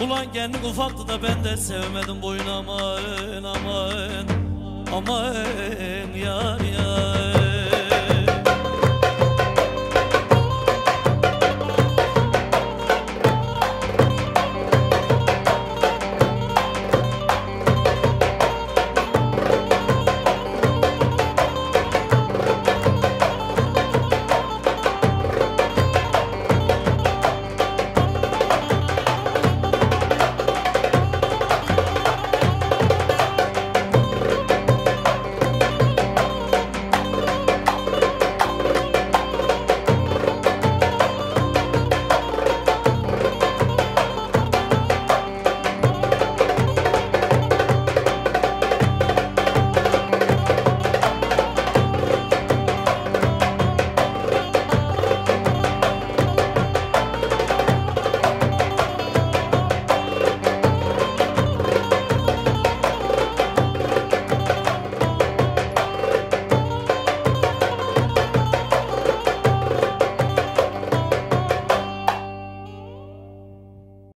Ulan kendi ufaktı da ben de sevmedim boyun aman aman Aman.